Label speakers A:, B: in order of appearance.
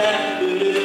A: Yeah.